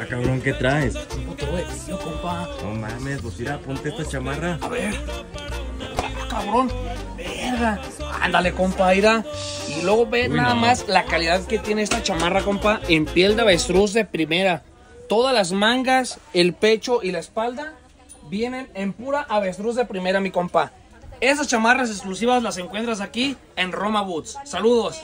Ah, cabrón, ¿qué traes? No mames, pues mira, ponte esta chamarra. A ver. Ah, cabrón. Verga. Ándale, compa, mira. Y luego ve Uy, nada no. más la calidad que tiene esta chamarra, compa, en piel de avestruz de primera. Todas las mangas, el pecho y la espalda vienen en pura avestruz de primera, mi compa. Esas chamarras exclusivas las encuentras aquí en Roma Boots. Saludos.